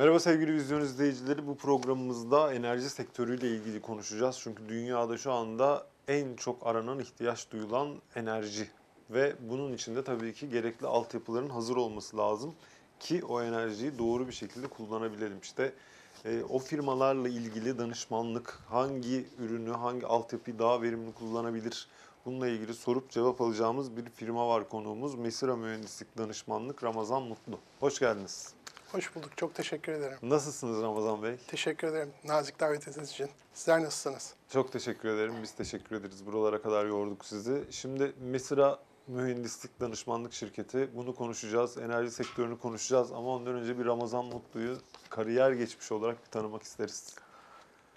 Merhaba sevgili vizyon izleyicileri. Bu programımızda enerji sektörüyle ilgili konuşacağız. Çünkü dünyada şu anda en çok aranan ihtiyaç duyulan enerji. Ve bunun için de tabii ki gerekli altyapıların hazır olması lazım ki o enerjiyi doğru bir şekilde kullanabilelim. İşte e, o firmalarla ilgili danışmanlık, hangi ürünü, hangi altyapıyı daha verimli kullanabilir, bununla ilgili sorup cevap alacağımız bir firma var konuğumuz. Mesira Mühendislik Danışmanlık Ramazan Mutlu. Hoş geldiniz. Hoş bulduk. Çok teşekkür ederim. Nasılsınız Ramazan Bey? Teşekkür ederim nazik davetiniz için. Sizler nasılsınız? Çok teşekkür ederim. Biz teşekkür ederiz. Buralara kadar yorduk sizi. Şimdi Mesira Mühendislik Danışmanlık Şirketi. Bunu konuşacağız. Enerji sektörünü konuşacağız. Ama ondan önce bir Ramazan Mutlu'yu kariyer geçmiş olarak bir tanımak isteriz.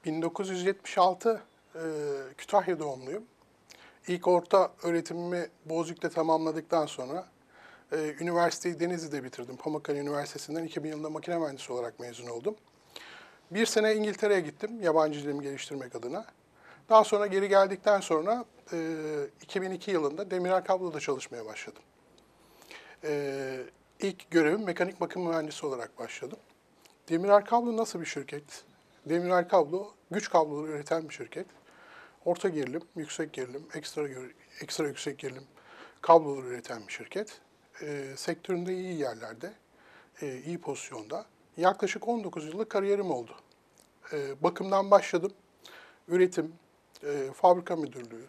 1976 e, Kütahya doğumluyum. İlk orta öğretimimi Bozüyük'te tamamladıktan sonra e, üniversiteyi Denizli'de bitirdim. Pamukkale Üniversitesi'nden 2000 yılında makine mühendisi olarak mezun oldum. Bir sene İngiltere'ye gittim yabancı dilimi geliştirmek adına. Daha sonra geri geldikten sonra e, 2002 yılında Demirel Kablo'da çalışmaya başladım. E, ilk görevim mekanik bakım mühendisi olarak başladım. Demirel Kablo nasıl bir şirket? Demirel Kablo güç kabloları üreten bir şirket. Orta gerilim, yüksek gerilim, ekstra ekstra yüksek gerilim kabloları üreten bir şirket. E, sektöründe iyi yerlerde, e, iyi pozisyonda. Yaklaşık 19 yıllık kariyerim oldu. E, bakımdan başladım. Üretim, e, fabrika müdürlüğü,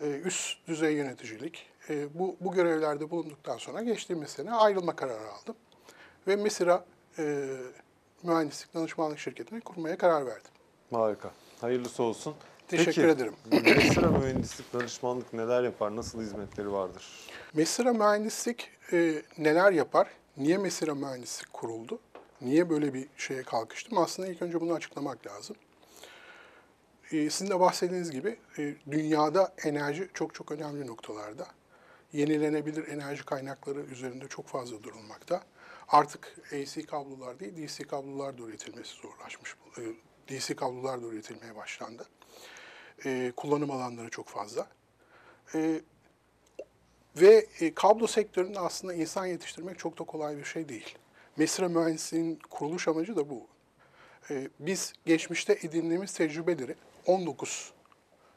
e, üst düzey yöneticilik. E, bu, bu görevlerde bulunduktan sonra geçtiğimiz sene ayrılma kararı aldım. Ve Mesira e, Mühendislik Danışmanlık Şirketi'ni kurmaya karar verdim. Harika. Hayırlısı olsun. Teşekkür ederim. Mesira Mühendislik Danışmanlık neler yapar? Nasıl hizmetleri vardır? Mesira Mühendislik e, neler yapar? Niye Mesira Mühendislik kuruldu? Niye böyle bir şeye kalkıştım? Aslında ilk önce bunu açıklamak lazım. E, sizin de bahsettiğiniz gibi e, dünyada enerji çok çok önemli noktalarda. Yenilenebilir enerji kaynakları üzerinde çok fazla durulmakta. Artık AC kablolar değil, DC kablolar da üretilmesi zorlaşmış. E, DC kablolar da üretilmeye başlandı. E, kullanım alanları çok fazla. E, ve e, kablo sektöründe aslında insan yetiştirmek çok da kolay bir şey değil. Mesira Mühendisliği'nin kuruluş amacı da bu. E, biz geçmişte edindiğimiz tecrübeleri, 19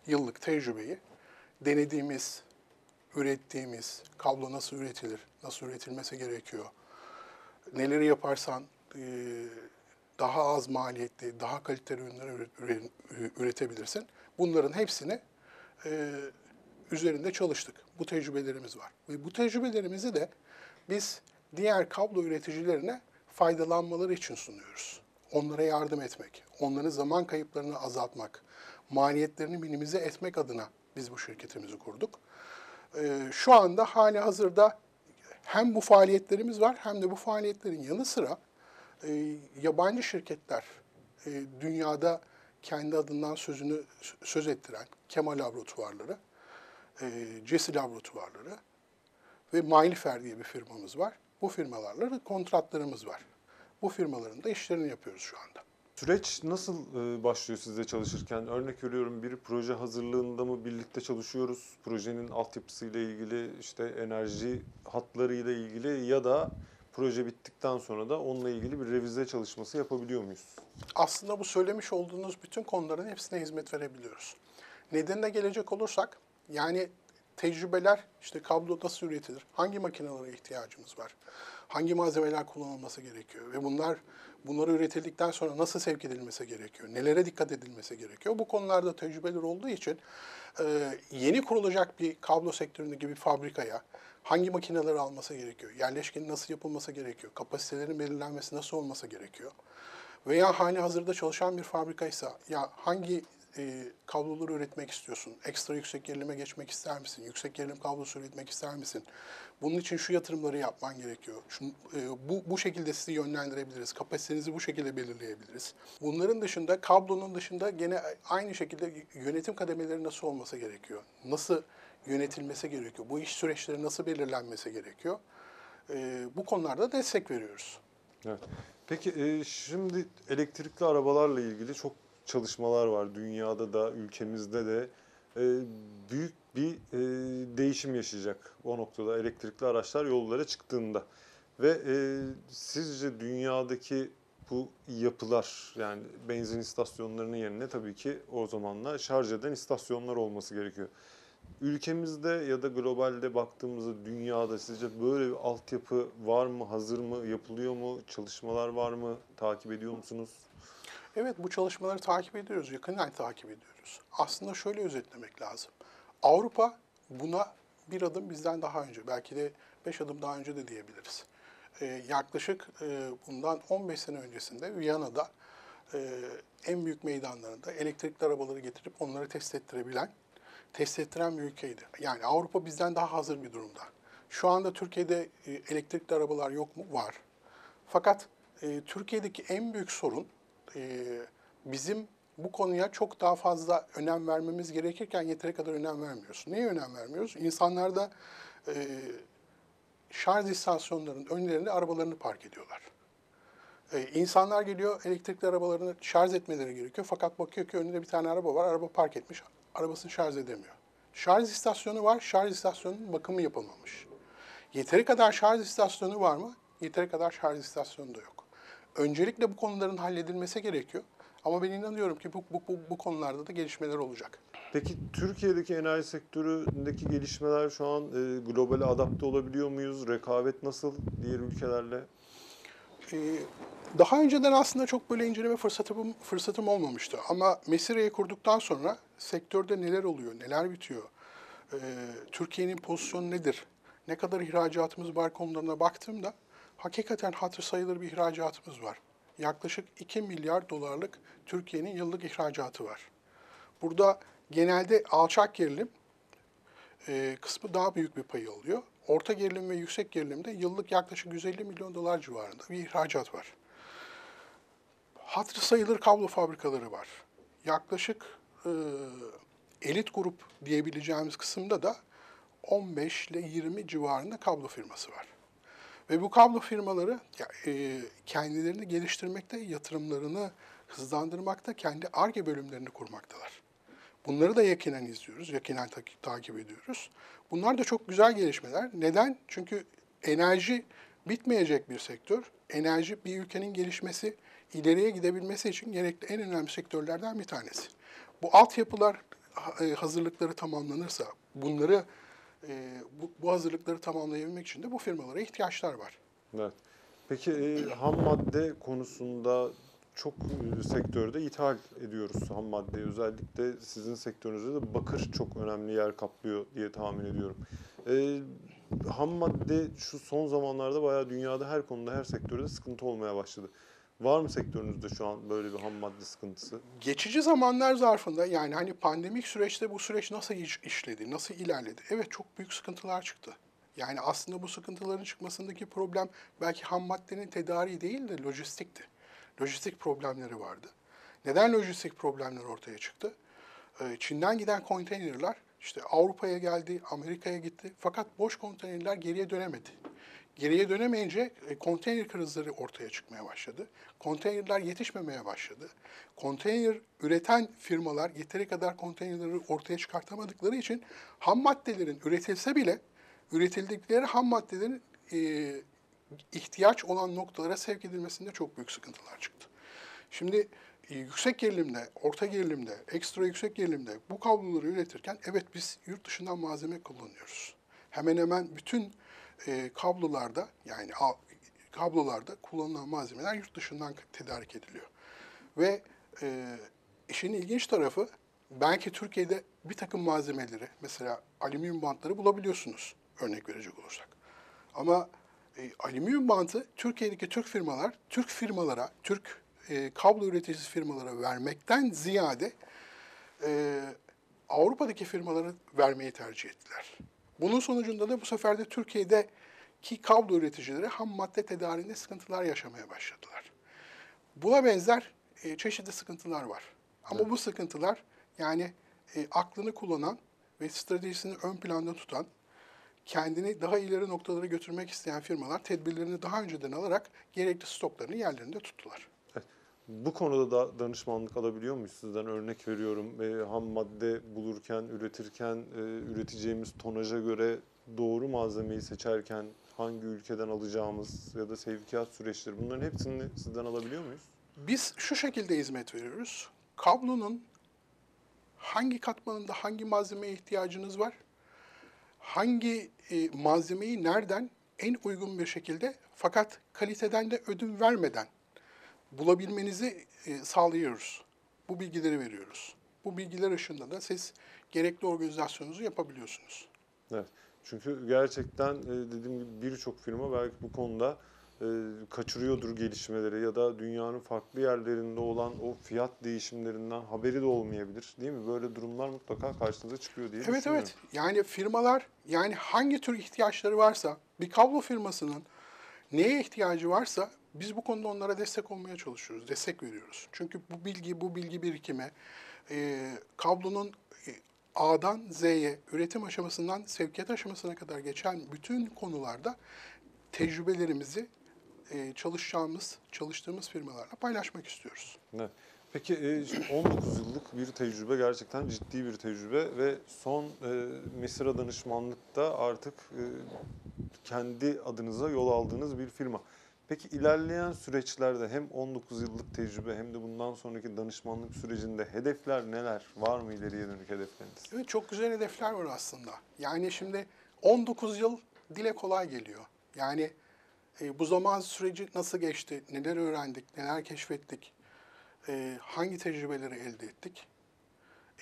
yıllık tecrübeyi denediğimiz, ürettiğimiz, kablo nasıl üretilir, nasıl üretilmesi gerekiyor, neleri yaparsan e, daha az maliyetli, daha kaliteli ürünler üre- üre- üretebilirsin. Bunların hepsini e, üzerinde çalıştık. Bu tecrübelerimiz var. Ve bu tecrübelerimizi de biz diğer kablo üreticilerine faydalanmaları için sunuyoruz. Onlara yardım etmek, onların zaman kayıplarını azaltmak, maliyetlerini minimize etmek adına biz bu şirketimizi kurduk. Ee, şu anda hali hazırda hem bu faaliyetlerimiz var hem de bu faaliyetlerin yanı sıra e, yabancı şirketler e, dünyada kendi adından sözünü söz ettiren Kemal Laboratuvarları, e, Cesi Laboratuvarları ve Mailifer diye bir firmamız var. Bu firmalarla kontratlarımız var. Bu firmaların da işlerini yapıyoruz şu anda. Süreç nasıl e, başlıyor sizde çalışırken? Örnek veriyorum bir proje hazırlığında mı birlikte çalışıyoruz? Projenin altyapısıyla ilgili, işte enerji hatlarıyla ilgili ya da proje bittikten sonra da onunla ilgili bir revize çalışması yapabiliyor muyuz? Aslında bu söylemiş olduğunuz bütün konuların hepsine hizmet verebiliyoruz. Nedenine gelecek olursak, yani tecrübeler, işte kablo nasıl üretilir, hangi makinelere ihtiyacımız var, hangi malzemeler kullanılması gerekiyor ve bunlar bunları üretildikten sonra nasıl sevk edilmesi gerekiyor, nelere dikkat edilmesi gerekiyor. Bu konularda tecrübeler olduğu için e, yeni kurulacak bir kablo sektöründeki bir fabrikaya hangi makineleri alması gerekiyor, yerleşkenin nasıl yapılması gerekiyor, kapasitelerin belirlenmesi nasıl olması gerekiyor veya hali hazırda çalışan bir fabrikaysa ya hangi e, kabloları üretmek istiyorsun? Ekstra yüksek gerilime geçmek ister misin? Yüksek gerilim kablosu üretmek ister misin? Bunun için şu yatırımları yapman gerekiyor. Şu, e, bu, bu şekilde sizi yönlendirebiliriz. Kapasitenizi bu şekilde belirleyebiliriz. Bunların dışında kablonun dışında gene aynı şekilde yönetim kademeleri nasıl olması gerekiyor? Nasıl yönetilmesi gerekiyor? Bu iş süreçleri nasıl belirlenmesi gerekiyor? E, bu konularda destek veriyoruz. Evet. Peki e, şimdi elektrikli arabalarla ilgili çok çalışmalar var dünyada da ülkemizde de E, büyük bir e, değişim yaşayacak o noktada elektrikli araçlar yollara çıktığında ve e, sizce dünyadaki bu yapılar yani benzin istasyonlarının yerine tabii ki o zamanla şarj eden istasyonlar olması gerekiyor. Ülkemizde ya da globalde baktığımızda dünyada sizce böyle bir altyapı var mı, hazır mı, yapılıyor mu, çalışmalar var mı, takip ediyor musunuz? Evet bu çalışmaları takip ediyoruz, yakından takip ediyoruz. Aslında şöyle özetlemek lazım. Avrupa buna bir adım bizden daha önce, belki de beş adım daha önce de diyebiliriz. Ee, yaklaşık e, bundan 15 sene öncesinde Viyana'da e, en büyük meydanlarında elektrikli arabaları getirip onları test ettirebilen, test ettiren bir ülkeydi. Yani Avrupa bizden daha hazır bir durumda. Şu anda Türkiye'de e, elektrikli arabalar yok mu? Var. Fakat e, Türkiye'deki en büyük sorun e, bizim bu konuya çok daha fazla önem vermemiz gerekirken yeteri kadar önem vermiyoruz. Niye önem vermiyoruz? İnsanlarda e, şarj istasyonlarının önlerinde arabalarını park ediyorlar. E, insanlar geliyor elektrikli arabalarını şarj etmeleri gerekiyor. Fakat bakıyor ki önünde bir tane araba var, araba park etmiş, arabasını şarj edemiyor. Şarj istasyonu var, şarj istasyonunun bakımı yapılmamış. Yeteri kadar şarj istasyonu var mı? Yeteri kadar şarj istasyonu da yok. Öncelikle bu konuların halledilmesi gerekiyor. Ama ben inanıyorum ki bu, bu, bu, bu konularda da gelişmeler olacak. Peki Türkiye'deki enerji sektöründeki gelişmeler şu an e, globale adapte olabiliyor muyuz? Rekabet nasıl diğer ülkelerle? Ee, daha önceden aslında çok böyle inceleme fırsatım, fırsatım olmamıştı. Ama Mesire'yi kurduktan sonra sektörde neler oluyor, neler bitiyor, ee, Türkiye'nin pozisyonu nedir, ne kadar ihracatımız var konularına baktığımda hakikaten hatır sayılır bir ihracatımız var. Yaklaşık 2 milyar dolarlık Türkiye'nin yıllık ihracatı var. Burada genelde alçak gerilim e, kısmı daha büyük bir payı alıyor. Orta gerilim ve yüksek gerilimde yıllık yaklaşık 150 milyon dolar civarında bir ihracat var. Hatırı sayılır kablo fabrikaları var. Yaklaşık e, elit grup diyebileceğimiz kısımda da 15 ile 20 civarında kablo firması var. Ve bu kablo firmaları e, kendilerini geliştirmekte, yatırımlarını hızlandırmakta, kendi ARGE bölümlerini kurmaktalar. Bunları da yakinen izliyoruz, yakinen ta- takip ediyoruz. Bunlar da çok güzel gelişmeler. Neden? Çünkü enerji bitmeyecek bir sektör. Enerji bir ülkenin gelişmesi, ileriye gidebilmesi için gerekli en önemli sektörlerden bir tanesi. Bu altyapılar e, hazırlıkları tamamlanırsa, bunları e, bu, bu hazırlıkları tamamlayabilmek için de bu firmalara ihtiyaçlar var. Evet. Peki e, ham madde konusunda çok e, sektörde ithal ediyoruz ham maddeyi. Özellikle sizin sektörünüzde de bakır çok önemli yer kaplıyor diye tahmin ediyorum. E, ham madde şu son zamanlarda bayağı dünyada her konuda her sektörde sıkıntı olmaya başladı. Var mı sektörünüzde şu an böyle bir ham madde sıkıntısı? Geçici zamanlar zarfında yani hani pandemik süreçte bu süreç nasıl iş- işledi, nasıl ilerledi? Evet çok büyük sıkıntılar çıktı. Yani aslında bu sıkıntıların çıkmasındaki problem belki ham maddenin tedariği değil de lojistikti. Lojistik problemleri vardı. Neden lojistik problemler ortaya çıktı? Ee, Çin'den giden konteynerler işte Avrupa'ya geldi, Amerika'ya gitti. Fakat boş konteynerler geriye dönemedi. Geriye dönemeyince e, konteyner krizleri ortaya çıkmaya başladı. Konteynerler yetişmemeye başladı. Konteyner üreten firmalar yeteri kadar konteynerleri ortaya çıkartamadıkları için ham maddelerin üretilse bile üretildikleri ham maddelerin e, ihtiyaç olan noktalara sevk edilmesinde çok büyük sıkıntılar çıktı. Şimdi e, yüksek gerilimde, orta gerilimde, ekstra yüksek gerilimde bu kabloları üretirken evet biz yurt dışından malzeme kullanıyoruz. Hemen hemen bütün e, kablolarda yani a- kablolarda kullanılan malzemeler yurt dışından tedarik ediliyor. Ve e, işin ilginç tarafı belki Türkiye'de bir takım malzemeleri mesela alüminyum bantları bulabiliyorsunuz örnek verecek olursak. Ama e, alüminyum bantı Türkiye'deki Türk firmalar, Türk firmalara, Türk e, kablo üreticisi firmalara vermekten ziyade e, Avrupa'daki firmalara vermeyi tercih ettiler. Bunun sonucunda da bu sefer de Türkiye'deki kablo üreticileri ham madde tedariğinde sıkıntılar yaşamaya başladılar. Buna benzer e, çeşitli sıkıntılar var. Ama bu sıkıntılar yani e, aklını kullanan ve stratejisini ön planda tutan, kendini daha ileri noktalara götürmek isteyen firmalar tedbirlerini daha önceden alarak gerekli stoklarını yerlerinde tuttular. Bu konuda da danışmanlık alabiliyor muyuz sizden? Örnek veriyorum e, ham madde bulurken, üretirken e, üreteceğimiz tonaja göre doğru malzemeyi seçerken hangi ülkeden alacağımız ya da sevkiyat süreçleri bunların hepsini sizden alabiliyor muyuz? Biz şu şekilde hizmet veriyoruz. Kablonun hangi katmanında hangi malzemeye ihtiyacınız var? Hangi e, malzemeyi nereden en uygun bir şekilde fakat kaliteden de ödün vermeden bulabilmenizi e, sağlıyoruz. Bu bilgileri veriyoruz. Bu bilgiler ışığında da siz gerekli organizasyonunuzu yapabiliyorsunuz. Evet. Çünkü gerçekten e, dediğim gibi birçok firma belki bu konuda e, kaçırıyordur gelişmeleri ya da dünyanın farklı yerlerinde olan o fiyat değişimlerinden haberi de olmayabilir. Değil mi? Böyle durumlar mutlaka karşınıza çıkıyor diye Evet evet. Yani firmalar yani hangi tür ihtiyaçları varsa bir kablo firmasının neye ihtiyacı varsa biz bu konuda onlara destek olmaya çalışıyoruz. Destek veriyoruz. Çünkü bu bilgi bu bilgi birikimi e, kablonun e, A'dan Z'ye üretim aşamasından sevkiyat aşamasına kadar geçen bütün konularda tecrübelerimizi e, çalışacağımız, çalıştığımız firmalarla paylaşmak istiyoruz. Evet. Peki e, şimdi 19 yıllık bir tecrübe gerçekten ciddi bir tecrübe ve son e, Mesira danışmanlıkta artık e, kendi adınıza yol aldığınız bir firma. Peki ilerleyen süreçlerde hem 19 yıllık tecrübe hem de bundan sonraki danışmanlık sürecinde hedefler neler? Var mı ileriye dönük hedefleriniz? Evet çok güzel hedefler var aslında. Yani şimdi 19 yıl dile kolay geliyor. Yani e, bu zaman süreci nasıl geçti, neler öğrendik, neler keşfettik, e, hangi tecrübeleri elde ettik.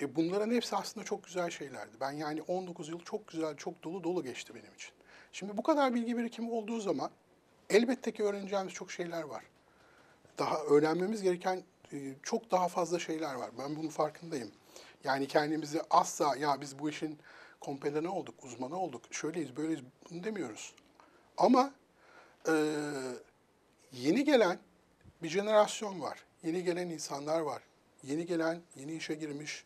E, bunların hepsi aslında çok güzel şeylerdi. Ben yani 19 yıl çok güzel, çok dolu dolu geçti benim için. Şimdi bu kadar bilgi birikimi olduğu zaman elbette ki öğreneceğimiz çok şeyler var. Daha öğrenmemiz gereken e, çok daha fazla şeyler var. Ben bunun farkındayım. Yani kendimizi asla ya biz bu işin kompedanı olduk, uzmanı olduk, şöyleyiz, böyleyiz bunu demiyoruz. Ama e, yeni gelen bir jenerasyon var. Yeni gelen insanlar var. Yeni gelen, yeni işe girmiş,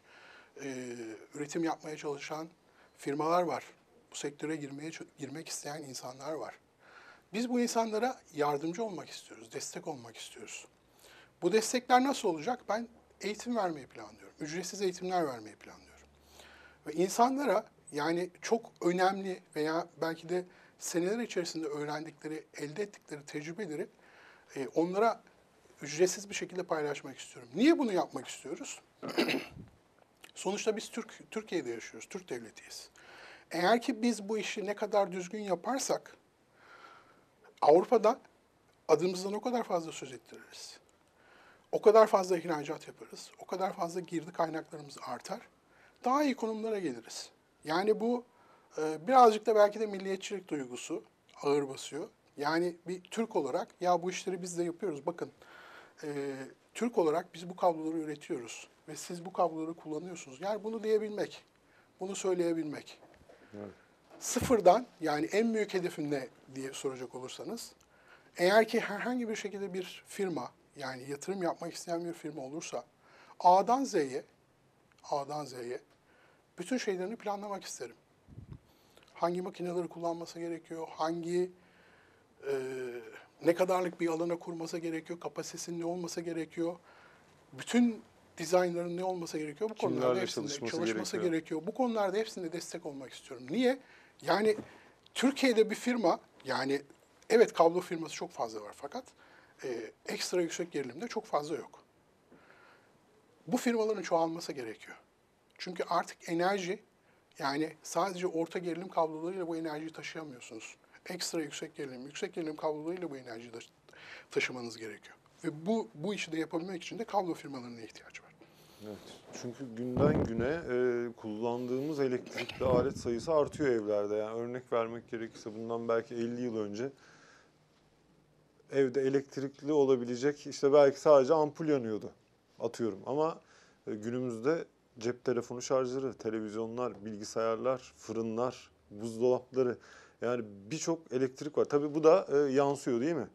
e, üretim yapmaya çalışan firmalar var. Bu sektöre girmeye girmek isteyen insanlar var. Biz bu insanlara yardımcı olmak istiyoruz, destek olmak istiyoruz. Bu destekler nasıl olacak? Ben eğitim vermeyi planlıyorum. Ücretsiz eğitimler vermeyi planlıyorum. Ve insanlara yani çok önemli veya belki de seneler içerisinde öğrendikleri, elde ettikleri tecrübeleri e, onlara ücretsiz bir şekilde paylaşmak istiyorum. Niye bunu yapmak istiyoruz? Sonuçta biz Türk Türkiye'de yaşıyoruz, Türk devletiyiz. Eğer ki biz bu işi ne kadar düzgün yaparsak Avrupa'da adımızdan o kadar fazla söz ettiririz. O kadar fazla ihracat yaparız. O kadar fazla girdi kaynaklarımız artar. Daha iyi konumlara geliriz. Yani bu e, birazcık da belki de milliyetçilik duygusu ağır basıyor. Yani bir Türk olarak ya bu işleri biz de yapıyoruz. Bakın e, Türk olarak biz bu kabloları üretiyoruz ve siz bu kabloları kullanıyorsunuz. Yani bunu diyebilmek, bunu söyleyebilmek. Evet. Sıfırdan yani en büyük hedefim ne diye soracak olursanız eğer ki herhangi bir şekilde bir firma yani yatırım yapmak isteyen bir firma olursa A'dan Z'ye A'dan Z'ye bütün şeylerini planlamak isterim. Hangi makineleri kullanması gerekiyor, hangi e, ne kadarlık bir alana kurması gerekiyor, kapasitesinin ne olması gerekiyor, bütün dizaynların ne olması gerekiyor, bu Kimlerle konularda hepsinde çalışması çalışması gerekiyor? gerekiyor. Bu konularda hepsinde destek olmak istiyorum. Niye? Yani Türkiye'de bir firma, yani evet kablo firması çok fazla var fakat e, ekstra yüksek gerilimde çok fazla yok. Bu firmaların çoğalması gerekiyor. Çünkü artık enerji, yani sadece orta gerilim kablolarıyla bu enerjiyi taşıyamıyorsunuz. Ekstra yüksek gerilim, yüksek gerilim kablolarıyla bu enerjiyi taşı- taşımanız gerekiyor. Ve bu, bu işi de yapabilmek için de kablo firmalarına ihtiyacı var. Evet. Çünkü günden güne e, kullandığımız elektrikli alet sayısı artıyor evlerde. Yani örnek vermek gerekirse bundan belki 50 yıl önce evde elektrikli olabilecek işte belki sadece ampul yanıyordu atıyorum. Ama e, günümüzde cep telefonu şarjları, televizyonlar, bilgisayarlar, fırınlar, buzdolapları yani birçok elektrik var. Tabii bu da e, yansıyor değil mi?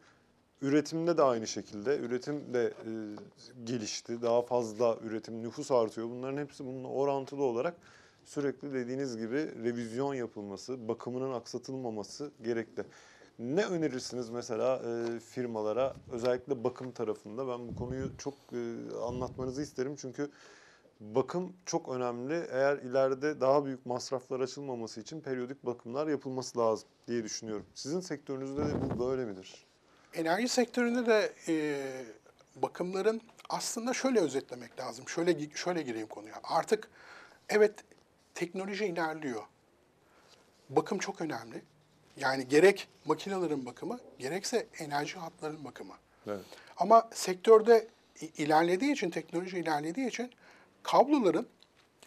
Üretimde de aynı şekilde. Üretim de e, gelişti. Daha fazla üretim, nüfus artıyor. Bunların hepsi bununla orantılı olarak sürekli dediğiniz gibi revizyon yapılması, bakımının aksatılmaması gerekli. Ne önerirsiniz mesela e, firmalara özellikle bakım tarafında? Ben bu konuyu çok e, anlatmanızı isterim çünkü Bakım çok önemli. Eğer ileride daha büyük masraflar açılmaması için periyodik bakımlar yapılması lazım diye düşünüyorum. Sizin sektörünüzde de bu böyle midir? Enerji sektöründe de e, bakımların aslında şöyle özetlemek lazım. Şöyle şöyle gireyim konuya. Artık evet teknoloji ilerliyor. Bakım çok önemli. Yani gerek makinelerin bakımı, gerekse enerji hatlarının bakımı. Evet. Ama sektörde ilerlediği için, teknoloji ilerlediği için kabloların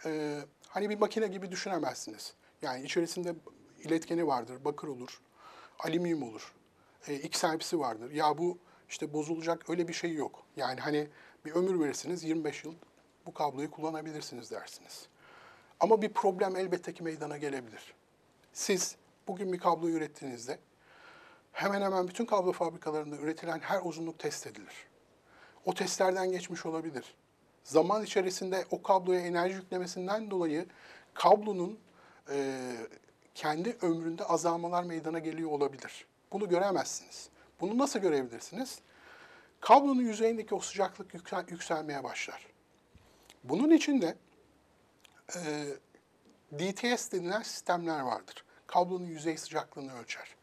e, hani bir makine gibi düşünemezsiniz. Yani içerisinde iletkeni vardır, bakır olur, alüminyum olur, e, XLP'si vardır. Ya bu işte bozulacak öyle bir şey yok. Yani hani bir ömür verirsiniz 25 yıl bu kabloyu kullanabilirsiniz dersiniz. Ama bir problem elbette ki meydana gelebilir. Siz bugün bir kablo ürettiğinizde hemen hemen bütün kablo fabrikalarında üretilen her uzunluk test edilir. O testlerden geçmiş olabilir. Zaman içerisinde o kabloya enerji yüklemesinden dolayı kablonun e, kendi ömründe azalmalar meydana geliyor olabilir. Bunu göremezsiniz. Bunu nasıl görebilirsiniz? Kablonun yüzeyindeki o sıcaklık yüksel- yükselmeye başlar. Bunun için de e, DTS denilen sistemler vardır. Kablonun yüzey sıcaklığını ölçer.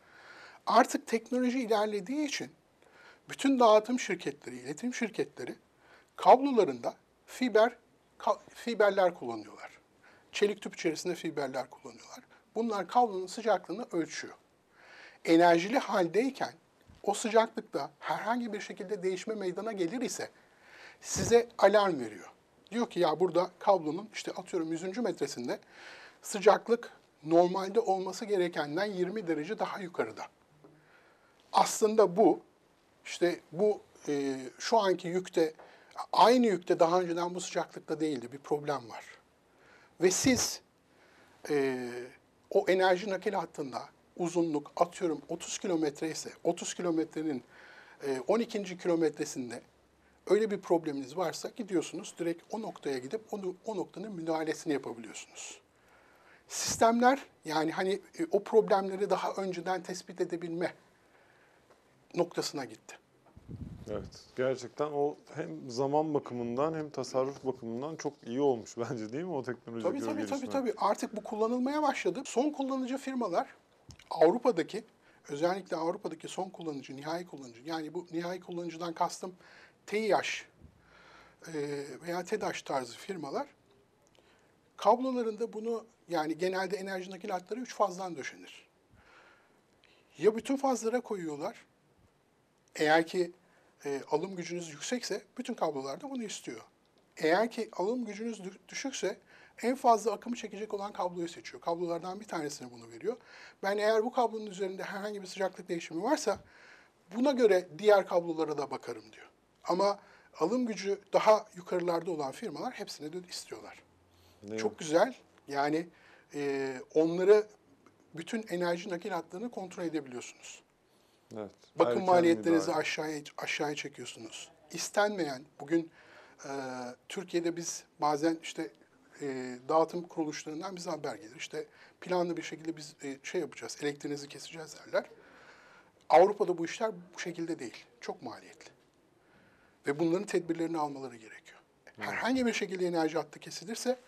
Artık teknoloji ilerlediği için bütün dağıtım şirketleri, iletim şirketleri kablolarında fiber ka- fiberler kullanıyorlar. Çelik tüp içerisinde fiberler kullanıyorlar. Bunlar kablonun sıcaklığını ölçüyor. Enerjili haldeyken o sıcaklıkta herhangi bir şekilde değişme meydana gelir ise size alarm veriyor. Diyor ki ya burada kablonun işte atıyorum 100. metresinde sıcaklık normalde olması gerekenden 20 derece daha yukarıda. Aslında bu işte bu e, şu anki yükte aynı yükte daha önceden bu sıcaklıkta değildi. Bir problem var. Ve siz e, o enerji nakil hattında uzunluk atıyorum 30 kilometre ise 30 kilometrenin e, 12. kilometresinde öyle bir probleminiz varsa gidiyorsunuz direkt o noktaya gidip onu, o noktanın müdahalesini yapabiliyorsunuz. Sistemler yani hani e, o problemleri daha önceden tespit edebilme noktasına gitti. Evet. Gerçekten o hem zaman bakımından hem tasarruf bakımından çok iyi olmuş bence değil mi o teknolojik Tabii tabii tabii gelişme? tabii. Artık bu kullanılmaya başladı. Son kullanıcı firmalar Avrupa'daki özellikle Avrupa'daki son kullanıcı, nihai kullanıcı yani bu nihai kullanıcıdan kastım TİH e, veya TEDAŞ tarzı firmalar kablolarında bunu yani genelde enerji nakil hatları 3 fazdan döşenir. Ya bütün fazlara koyuyorlar. Eğer ki e, alım gücünüz yüksekse bütün kablolarda bunu istiyor. Eğer ki alım gücünüz dü- düşükse en fazla akımı çekecek olan kabloyu seçiyor. Kablolardan bir tanesine bunu veriyor. Ben eğer bu kablonun üzerinde herhangi bir sıcaklık değişimi varsa buna göre diğer kablolara da bakarım diyor. Ama alım gücü daha yukarılarda olan firmalar hepsine de istiyorlar. Değil mi? Çok güzel. Yani e, onları bütün enerji nakil hatlarını kontrol edebiliyorsunuz. Evet. Bakım maliyetlerinizi müdahale. aşağıya aşağıya çekiyorsunuz. İstenmeyen bugün e, Türkiye'de biz bazen işte e, dağıtım kuruluşlarından bize haber gelir. İşte planlı bir şekilde biz e, şey yapacağız, elektriğinizi keseceğiz derler. Avrupa'da bu işler bu şekilde değil. Çok maliyetli. Ve bunların tedbirlerini almaları gerekiyor. Herhangi bir şekilde enerji hattı kesilirse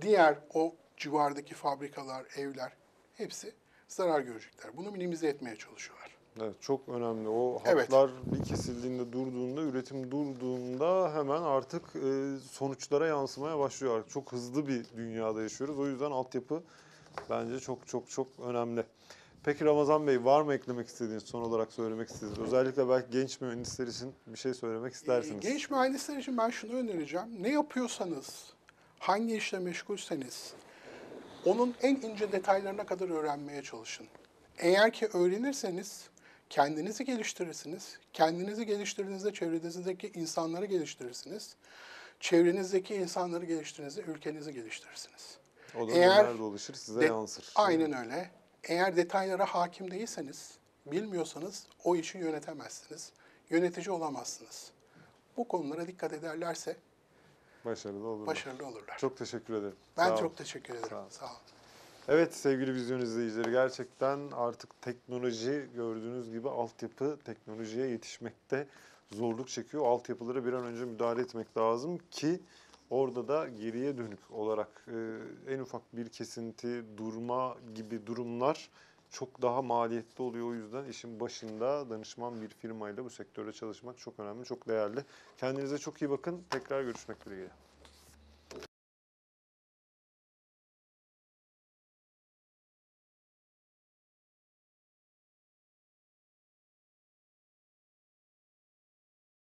diğer o civardaki fabrikalar, evler hepsi zarar görecekler. Bunu minimize etmeye çalışıyorlar. Evet çok önemli. O Evet. hatlar bir kesildiğinde, durduğunda, üretim durduğunda hemen artık e, sonuçlara yansımaya başlıyor. Artık çok hızlı bir dünyada yaşıyoruz. O yüzden altyapı bence çok çok çok önemli. Peki Ramazan Bey var mı eklemek istediğiniz, son olarak söylemek istediğiniz? Özellikle belki genç mühendisler için bir şey söylemek istersiniz. Ee, Genç mühendisler için ben şunu önereceğim. Ne yapıyorsanız, hangi işle meşgulseniz, onun en ince detaylarına kadar öğrenmeye çalışın. Eğer ki öğrenirseniz kendinizi geliştirirsiniz. Kendinizi geliştirdiğinizde çevrenizdeki insanları geliştirirsiniz. Çevrenizdeki insanları geliştirdiğinizde ülkenizi geliştirirsiniz. O da eğer dolaşır size De- yansır. Aynen öyle. Eğer detaylara hakim değilseniz, bilmiyorsanız o işi yönetemezsiniz. Yönetici olamazsınız. Bu konulara dikkat ederlerse Başarılı olurlar. başarılı olurlar. Çok teşekkür ederim. ben Sağ çok teşekkür ederim. Sağ olun. Sağ olun. Evet sevgili vizyon izleyicileri gerçekten artık teknoloji gördüğünüz gibi altyapı teknolojiye yetişmekte zorluk çekiyor. Altyapılara bir an önce müdahale etmek lazım ki Orada da geriye dönük olarak e, en ufak bir kesinti, durma gibi durumlar çok daha maliyetli oluyor. O yüzden işin başında danışman bir firmayla bu sektörde çalışmak çok önemli, çok değerli. Kendinize çok iyi bakın. Tekrar görüşmek dileğiyle.